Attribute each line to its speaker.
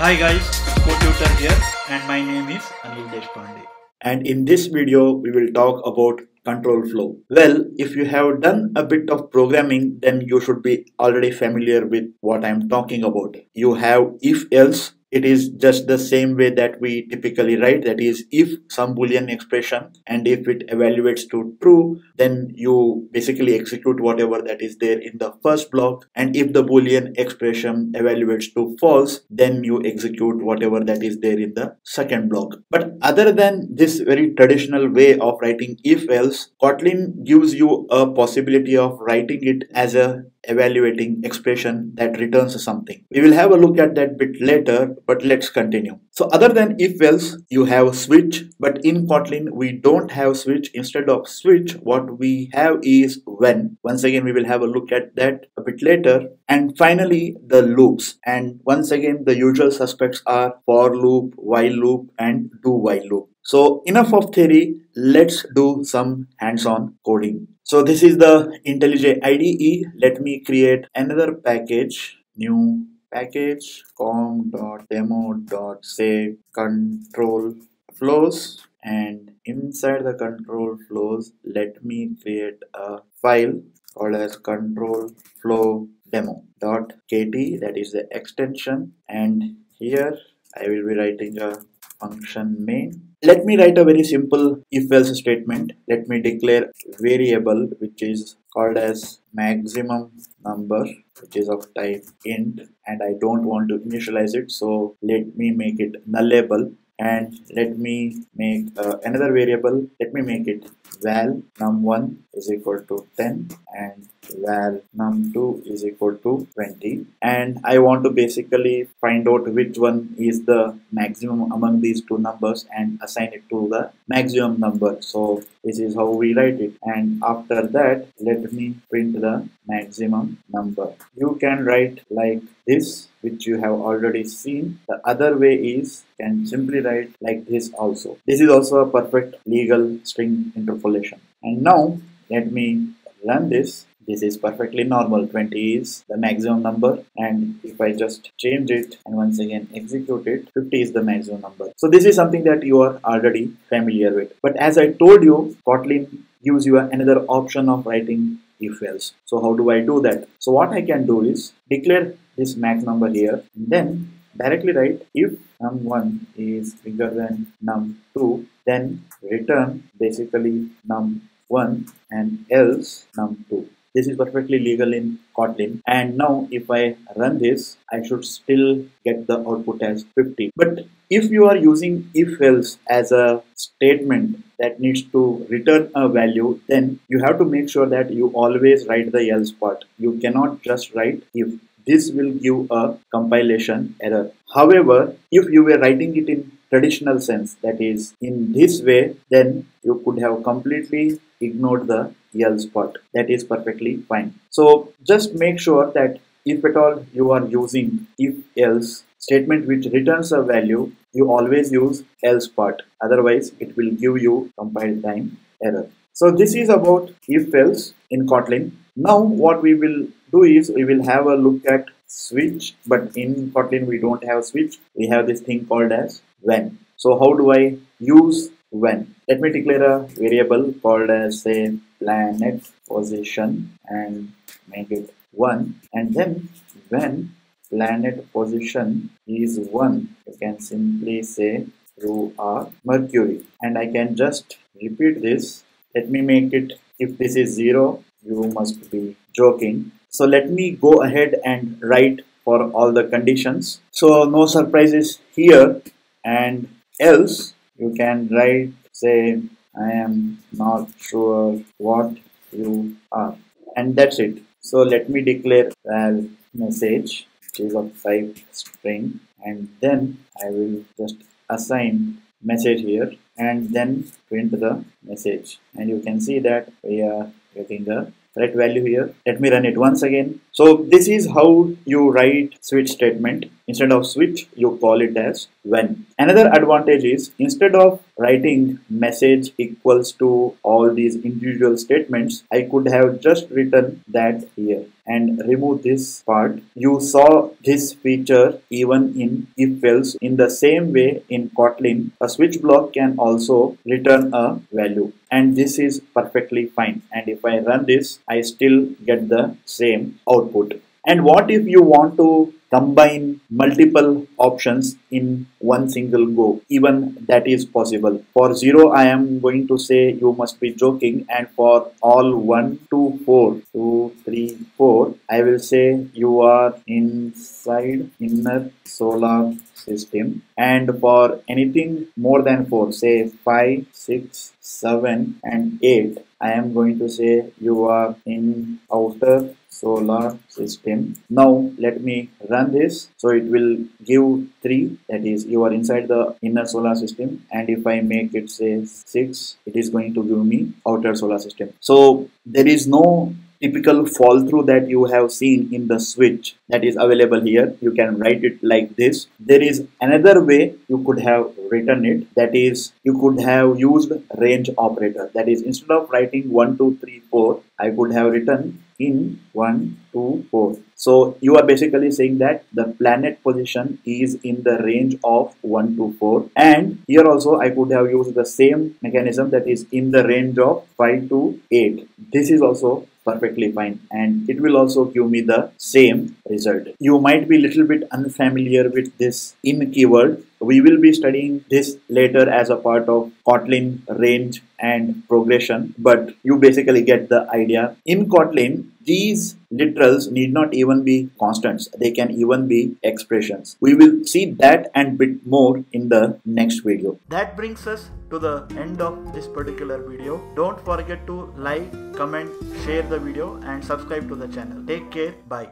Speaker 1: Hi guys, Codetutor here and my name is Anil Deshpande.
Speaker 2: And in this video, we will talk about control flow. Well, if you have done a bit of programming, then you should be already familiar with what I'm talking about. You have if else it is just the same way that we typically write. That is if some boolean expression and if it evaluates to true then you basically execute whatever that is there in the first block. And if the boolean expression evaluates to false then you execute whatever that is there in the second block. But other than this very traditional way of writing if else kotlin gives you a possibility of writing it as a evaluating expression that returns something. We will have a look at that bit later, but let's continue. So other than if else, you have a switch, but in Kotlin, we don't have switch. Instead of switch, what we have is when. Once again, we will have a look at that a bit later. And finally, the loops. And once again, the usual suspects are for loop, while loop, and do while loop. So enough of theory, let's do some hands-on coding. So this is the IntelliJ IDE. Let me create another package, new package. com.demo.say control flows. And inside the control flows let me create a file called as control flow demo dot kt that is the extension. And here I will be writing a function main. Let me write a very simple if else statement. Let me declare variable which is called as maximum number which is of type int and I don't want to initialize it so let me make it nullable. And let me make uh, another variable. Let me make it val num1 is equal to 10 and val num2 is equal to 20 and I want to basically find out which one is the maximum among these two numbers and assign it to the maximum number so this is how we write it and after that let me print the maximum number you can write like this which you have already seen. The other way is can simply write like this also. This is also a perfect legal string interpolation. And now let me run this. This is perfectly normal. 20 is the maximum number. And if I just change it and once again execute it, 50 is the maximum number. So this is something that you are already familiar with. But as I told you, Kotlin gives you another option of writing if else. So how do I do that? So what I can do is declare this max number here and then directly write if num1 is bigger than num2 then return basically num1 and else num2 this is perfectly legal in Kotlin. And now if I run this I should still get the output as 50 but if you are using if else as a statement that needs to return a value then you have to make sure that you always write the else part. You cannot just write if this will give a compilation error. However, if you were writing it in traditional sense, that is in this way, then you could have completely ignored the else part. That is perfectly fine. So just make sure that if at all you are using if else statement which returns a value, you always use else part. Otherwise, it will give you compile time error. So this is about if else in Kotlin. Now what we will do is we will have a look at switch but in Kotlin we don't have switch we have this thing called as when so how do I use when? Let me declare a variable called as say planet position and make it 1 and then when planet position is 1 you can simply say you are mercury. And I can just repeat this. Let me make it if this is 0 you must be joking. So let me go ahead and write for all the conditions. So no surprises here. And else you can write say I am not sure what you are. And that's it. So let me declare val message which is of type string and then I will just assign message here and then print the message. And you can see that we are getting the correct value here. Let me run it once again. So this is how you write switch statement instead of switch you call it as when. Another advantage is instead of writing message equals to all these individual statements i could have just written that here and remove this part. You saw this feature even in if else in the same way in kotlin. A switch block can also return a value and this is perfectly fine. And if i run this i still get the same output and what if you want to combine multiple options in one single go? Even that is possible. For 0, I am going to say you must be joking. And for all 1, 2, 4, 2, 3, 4, I will say you are inside inner solar system. And for anything more than 4, say 5, 6, 7 and 8, I am going to say you are in outer solar system. Now let me run this. So it will give 3 that is you are inside the inner solar system. And if i make it say 6 it is going to give me outer solar system. So there is no typical fall through that you have seen in the switch that is available here. You can write it like this. There is another way you could have written it. That is you could have used range operator. That is instead of writing 1 2 3 4 i could have written in 1, 2, 4. So you are basically saying that the planet position is in the range of 1 to 4 and here also I could have used the same mechanism that is in the range of 5 to 8. This is also perfectly fine and it will also give me the same result. You might be little bit unfamiliar with this in keyword. We will be studying this later as a part of Kotlin range and progression but you basically get the idea. In Kotlin these literals need not even be constants. They can even be expressions. We will see that and bit more in the next video.
Speaker 1: That brings us to the end of this particular video. Don't forget to like comment share the video and subscribe to the channel. Take care. Bye